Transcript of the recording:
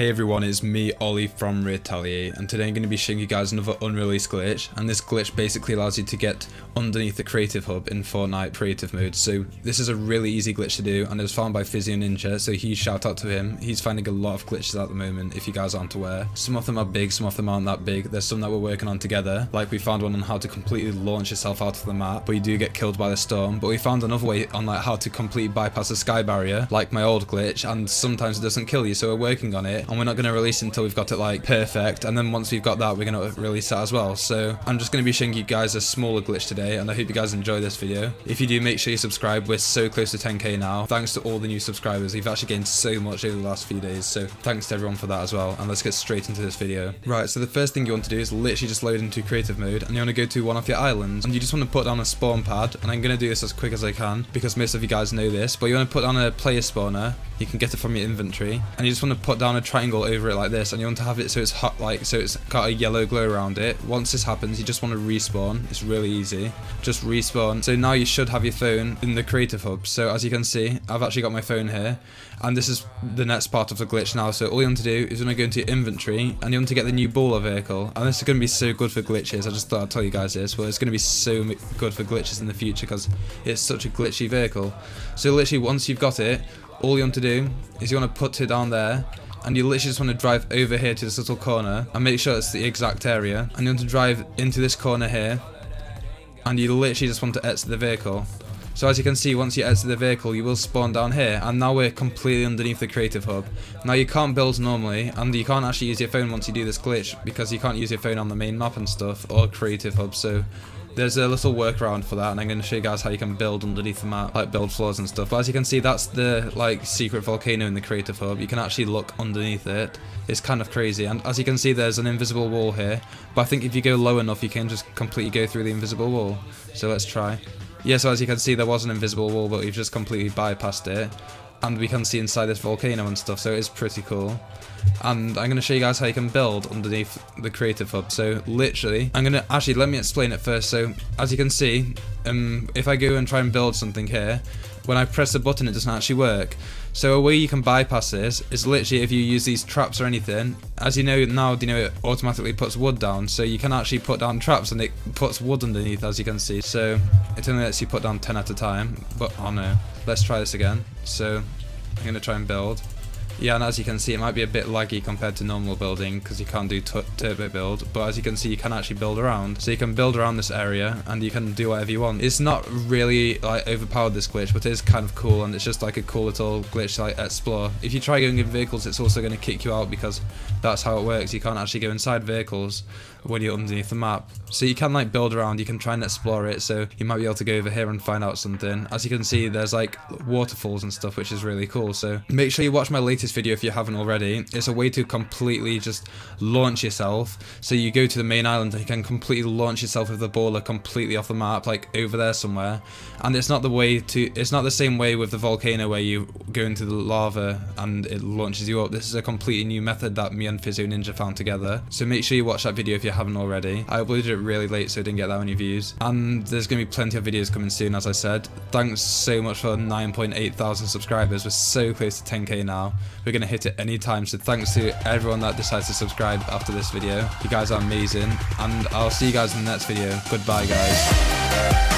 Hey everyone, it's me, Ollie from Retali8, and today I'm going to be showing you guys another unreleased glitch, and this glitch basically allows you to get underneath the Creative Hub in Fortnite Creative Mode. So this is a really easy glitch to do, and it was found by Physioninja, so huge shout out to him. He's finding a lot of glitches at the moment, if you guys aren't aware. Some of them are big, some of them aren't that big. There's some that we're working on together, like we found one on how to completely launch yourself out of the map, but you do get killed by the storm. But we found another way on like how to completely bypass the sky barrier, like my old glitch, and sometimes it doesn't kill you, so we're working on it, and we're not going to release until we've got it like perfect and then once we've got that we're going to release that as well. So I'm just going to be showing you guys a smaller glitch today and I hope you guys enjoy this video. If you do make sure you subscribe. We're so close to 10k now. Thanks to all the new subscribers. We've actually gained so much over the last few days so thanks to everyone for that as well and let's get straight into this video. Right so the first thing you want to do is literally just load into creative mode and you want to go to one of your islands and you just want to put down a spawn pad and I'm going to do this as quick as I can because most of you guys know this but you want to put down a player spawner. You can get it from your inventory and you just want to put down a triangle over it like this and you want to have it so it's hot like so it's got a yellow glow around it. Once this happens you just want to respawn. It's really easy. Just respawn. So now you should have your phone in the creative hub. So as you can see I've actually got my phone here and this is the next part of the glitch now. So all you want to do is want to go into your inventory and you want to get the new baller vehicle. And this is going to be so good for glitches. I just thought I'd tell you guys this but it's going to be so good for glitches in the future because it's such a glitchy vehicle. So literally once you've got it all you want to do is you want to put it down there and you literally just want to drive over here to this little corner and make sure it's the exact area and you want to drive into this corner here and you literally just want to exit the vehicle. So as you can see once you exit the vehicle you will spawn down here and now we're completely underneath the creative hub. Now you can't build normally and you can't actually use your phone once you do this glitch because you can't use your phone on the main map and stuff or creative hub so there's a little workaround for that and I'm going to show you guys how you can build underneath the map, like build floors and stuff. But as you can see, that's the like secret volcano in the creative hub. You can actually look underneath it. It's kind of crazy. And as you can see, there's an invisible wall here. But I think if you go low enough, you can just completely go through the invisible wall. So let's try. Yeah, so as you can see, there was an invisible wall, but we've just completely bypassed it. And we can see inside this volcano and stuff, so it is pretty cool. And I'm going to show you guys how you can build underneath the creative hub. So literally I'm going to actually let me explain it first. So as you can see um, if I go and try and build something here when I press the button it doesn't actually work. So a way you can bypass this is literally if you use these traps or anything. As you know now you know it automatically puts wood down. So you can actually put down traps and it puts wood underneath as you can see. So it only lets you put down 10 at a time but oh no. Let's try this again. So I'm going to try and build yeah, and as you can see, it might be a bit laggy compared to normal building because you can't do turbo build, but as you can see, you can actually build around. So you can build around this area and you can do whatever you want. It's not really like overpowered this glitch, but it is kind of cool and it's just like a cool little glitch to like explore. If you try going in vehicles, it's also going to kick you out because that's how it works. You can't actually go inside vehicles when you're underneath the map. So you can like build around, you can try and explore it, so you might be able to go over here and find out something. As you can see, there's like waterfalls and stuff, which is really cool. So make sure you watch my latest video if you haven't already. It's a way to completely just launch yourself. So you go to the main island and you can completely launch yourself with the baller completely off the map, like over there somewhere. And it's not the way to, it's not the same way with the volcano where you go into the lava and it launches you up. This is a completely new method that me and Physioninja found together. So make sure you watch that video if you haven't already. I uploaded it really late so I didn't get that many views. And there's going to be plenty of videos coming soon as I said. Thanks so much for 9.8 thousand subscribers. We're so close to 10k now. We're going to hit it anytime. So thanks to everyone that decides to subscribe after this video. You guys are amazing. And I'll see you guys in the next video. Goodbye guys.